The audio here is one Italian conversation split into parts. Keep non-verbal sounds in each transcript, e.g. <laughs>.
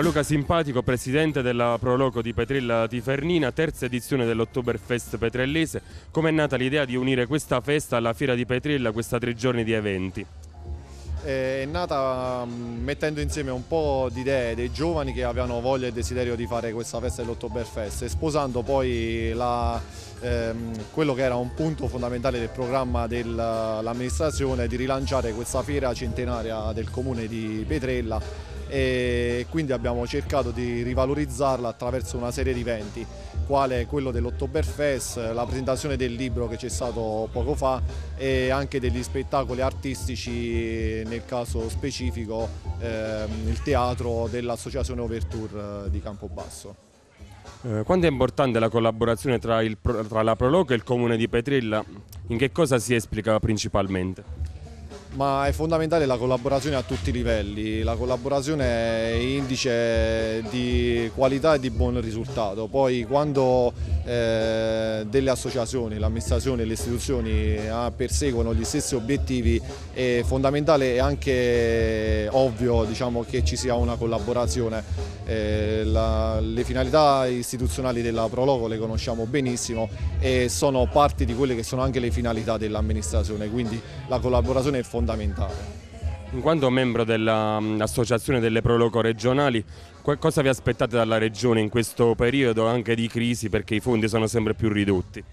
Gianluca Simpatico, presidente della Proloco di Petrella Tifernina, terza edizione dell'Ottoberfest Petrellese. Com'è nata l'idea di unire questa festa alla Fiera di Petrella, questa tre giorni di eventi? È nata mm, mettendo insieme un po' di idee dei giovani che avevano voglia e desiderio di fare questa festa dell'Ottoberfest e sposando poi la, ehm, quello che era un punto fondamentale del programma dell'amministrazione di rilanciare questa fiera centenaria del comune di Petrella e quindi abbiamo cercato di rivalorizzarla attraverso una serie di eventi quale quello dell'Ottoberfest, la presentazione del libro che c'è stato poco fa e anche degli spettacoli artistici, nel caso specifico ehm, il teatro dell'Associazione Overture eh, di Campobasso. Eh, quanto è importante la collaborazione tra, il, tra la Proloco e il Comune di Petrilla? In che cosa si esplica principalmente? Ma è fondamentale la collaborazione a tutti i livelli, la collaborazione è indice di qualità e di buon risultato, poi quando eh, delle associazioni, l'amministrazione e le istituzioni eh, perseguono gli stessi obiettivi è fondamentale e anche ovvio diciamo, che ci sia una collaborazione. Eh, la, le finalità istituzionali della Prologo le conosciamo benissimo e sono parte di quelle che sono anche le finalità dell'amministrazione, quindi la collaborazione è fondamentale fondamentale. In quanto membro dell'Associazione delle Proloco regionali, cosa vi aspettate dalla Regione in questo periodo anche di crisi perché i fondi sono sempre più ridotti?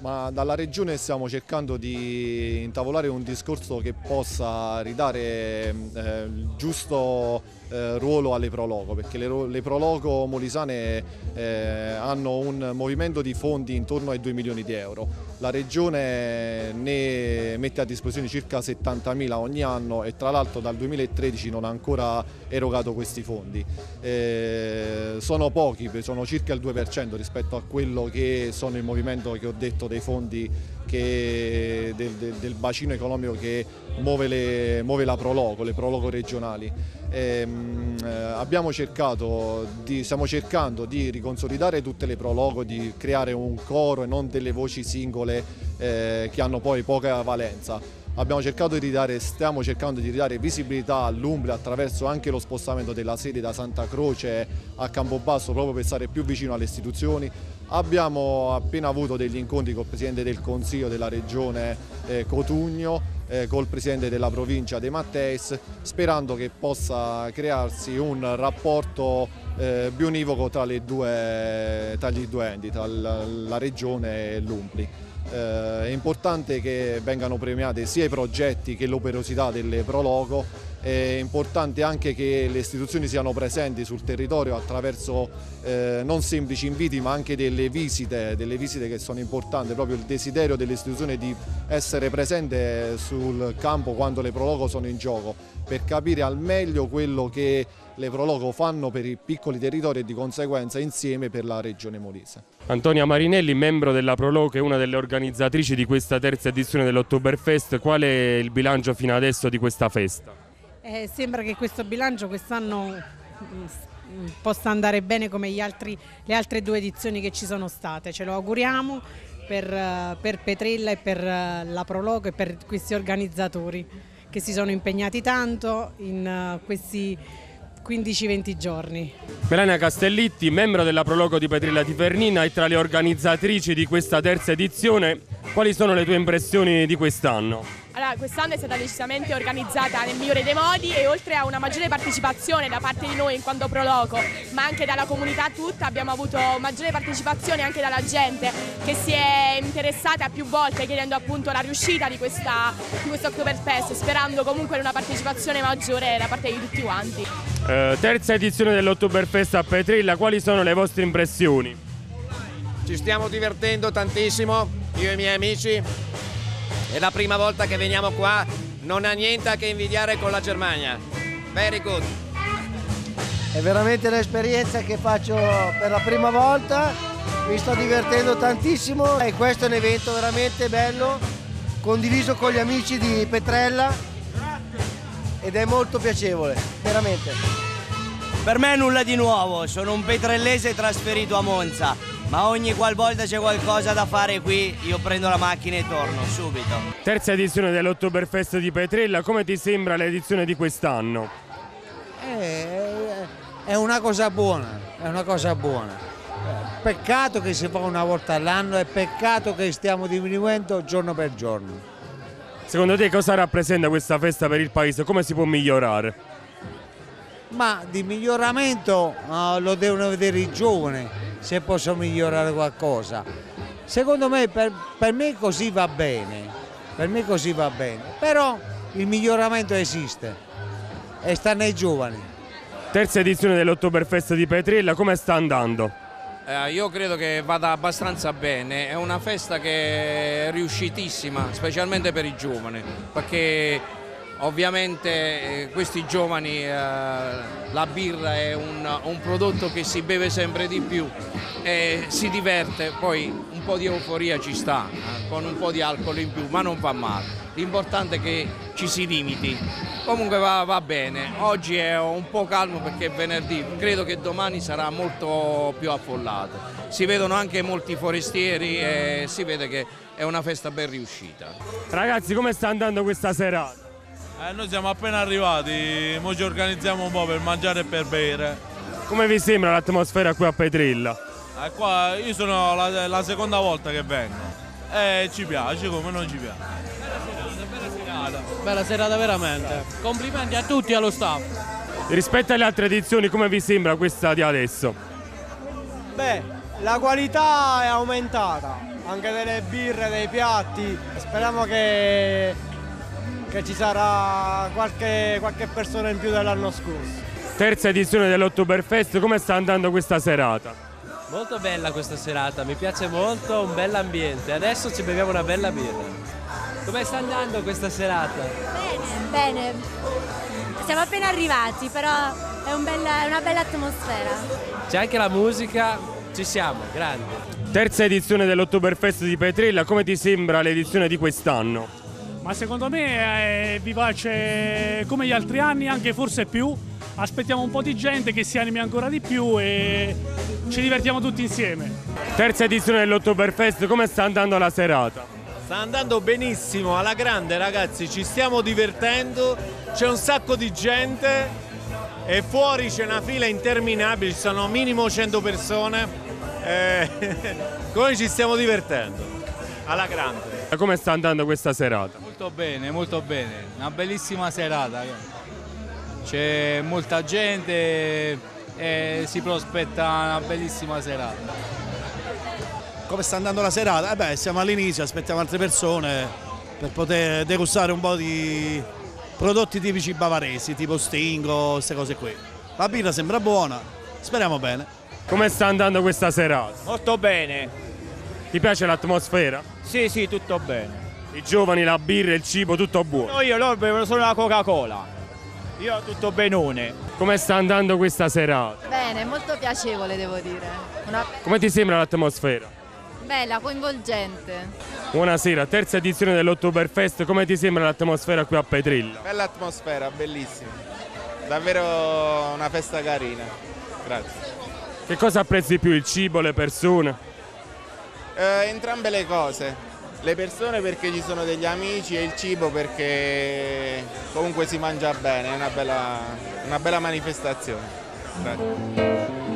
Ma dalla Regione stiamo cercando di intavolare un discorso che possa ridare eh, il giusto eh, ruolo alle Proloco, perché le, le Proloco molisane eh, hanno un movimento di fondi intorno ai 2 milioni di euro. La Regione ne mette a disposizione circa 70 mila ogni anno e tra l'altro dal 2013 non ha ancora erogato questi fondi. Eh, sono pochi, sono circa il 2% rispetto a quello che sono il movimento che ho detto dei fondi che, del, del, del, bacino economico che muove, le, muove la Proloco, le Proloco regionali. E, ehm, eh, abbiamo cercato di, stiamo cercando di riconsolidare tutte le Proloco, di creare un coro e non delle voci singole eh, che hanno poi poca valenza abbiamo cercato di ridare, stiamo cercando di ridare visibilità all'Umbria attraverso anche lo spostamento della sede da Santa Croce a Campobasso proprio per stare più vicino alle istituzioni. Abbiamo appena avuto degli incontri col Presidente del Consiglio della Regione eh, Cotugno, eh, col Presidente della provincia De Matteis, sperando che possa crearsi un rapporto eh, bionivoco tra, due, tra gli due enti, tra la, Regione e l'Umbri. Eh, è importante che vengano premiati sia i progetti che l'operosità delle Proloco, è importante anche che le istituzioni siano presenti sul territorio attraverso eh, non semplici inviti ma anche delle visite, delle visite che sono importanti, proprio il desiderio delle istituzioni di essere presente sul campo quando le Proloco sono in gioco per capire al meglio quello che le Proloco fanno per i piccoli territori e di conseguenza insieme per la regione Molise. Antonia Marinelli, membro della Proloco e una delle organizzatrici di questa terza edizione dell'Ottoberfest, qual è il bilancio fino adesso di questa festa? Eh, sembra che questo bilancio quest'anno mm, possa andare bene come altri, le altre due edizioni che ci sono state, ce lo auguriamo per, eh, per Petrella e per eh, la Proloco e per questi organizzatori che si sono impegnati tanto in eh, questi 15-20 giorni. Melania Castellitti, membro della Proloco di Petrilla Tifernina e tra le organizzatrici di questa terza edizione, quali sono le tue impressioni di quest'anno? Allora, quest'anno è stata decisamente organizzata nel migliore dei modi e oltre a una maggiore partecipazione da parte di noi in quanto Proloco, ma anche dalla comunità tutta, abbiamo avuto maggiore partecipazione anche dalla gente che si è interessata più volte chiedendo appunto la riuscita di, questa, di questo Oktoberfest, sperando comunque in una partecipazione maggiore da parte di tutti quanti. Eh, terza edizione dell'Oktoberfest a Petrilla, quali sono le vostre impressioni? Ci stiamo divertendo tantissimo, io e i miei amici, è la prima volta che veniamo qua, non ha niente a che invidiare con la Germania. Very good. È veramente l'esperienza che faccio per la prima volta, mi sto divertendo tantissimo e questo è un evento veramente bello, condiviso con gli amici di Petrella ed è molto piacevole, veramente. Per me nulla di nuovo, sono un petrellese trasferito a Monza ma ogni qualvolta c'è qualcosa da fare qui io prendo la macchina e torno subito. Terza edizione dell'Ottoberfest di Petrella, come ti sembra l'edizione di quest'anno? Eh, è una cosa buona, è una cosa buona. Eh, Peccato che si fa una volta all'anno e peccato che stiamo diminuendo giorno per giorno. Secondo te cosa rappresenta questa festa per il paese? Come si può migliorare? Ma di miglioramento eh, lo devono vedere i giovani se possono migliorare qualcosa. Secondo me per, per me così va bene, per me così va bene, però il miglioramento esiste e sta nei giovani. Terza edizione dell'Ottoberfest di Petrella, come sta andando? Eh, io credo che vada abbastanza bene, è una festa che è riuscitissima, specialmente per i giovani, perché ovviamente eh, questi giovani eh, la birra è un, un prodotto che si beve sempre di più e si diverte, poi un po' di euforia ci sta, eh, con un po' di alcol in più, ma non fa male. L'importante è che ci si limiti. Comunque va, va bene, oggi è un po' calmo perché è venerdì, credo che domani sarà molto più affollato. Si vedono anche molti forestieri e si vede che è una festa ben riuscita. Ragazzi, come sta andando questa serata? Eh, noi siamo appena arrivati, ora ci organizziamo un po' per mangiare e per bere. Come vi sembra l'atmosfera qui a Petrilla? Eh, qua io sono la, la seconda volta che vengo e ci piace, come non ci piace. Bella serata veramente. Complimenti a tutti e allo staff. Rispetto alle altre edizioni, come vi sembra questa di adesso? Beh, la qualità è aumentata, anche delle birre, dei piatti. Speriamo che, che ci sarà qualche, qualche persona in più dell'anno scorso. Terza edizione dell'Ottoberfest, come sta andando questa serata? Molto bella questa serata, mi piace molto, un bell'ambiente. Adesso ci beviamo una bella birra. Come sta andando questa serata? Bene, bene. Siamo appena arrivati, però è, un bella- è una bella atmosfera. C'è anche la musica, ci siamo, grandi. Terza edizione dell'Ottoberfest di Petrella, come ti sembra l'edizione di quest'anno? Ma secondo me è vivace come gli altri anni, anche forse più. Aspettiamo un po' di gente che si animi ancora di più e ci divertiamo tutti insieme. Terza edizione dell'Ottoberfest, come sta andando la serata? Sta andando benissimo, alla grande ragazzi, ci stiamo divertendo, c'è un sacco di gente e fuori c'è una fila interminabile, ci sono minimo 100 persone, eh, <laughs> come ci stiamo divertendo, alla grande. Come sta andando questa serata? Molto bene, molto bene, una bellissima serata. C'è molta gente e si prospetta una bellissima serata. Come sta andando la serata? Eh beh, siamo all'inizio, aspettiamo altre persone per poter degustare un po' di prodotti tipici bavaresi, tipo stingo, queste cose qui. La birra sembra buona, speriamo bene. Come sta andando questa serata? Molto bene. Ti piace l'atmosfera? Sì, sì, tutto bene. I giovani, la birra, il cibo, tutto buono. No, io loro bevono solo la Coca-Cola. Io tutto benone. Come sta andando questa serata? Bene, molto piacevole devo dire. Una Come ti sembra l'atmosfera? bella, coinvolgente. Buonasera, terza edizione dell'Ottoberfest, come ti sembra l'atmosfera qui a Petrilla? Bella atmosfera, bellissima. Davvero una festa carina. Grazie. Che cosa apprezzi più, il cibo, le persone? Eh, entrambe le cose. Le persone perché ci sono degli amici e il cibo perché comunque si mangia bene, è una bella, una bella manifestazione. Grazie.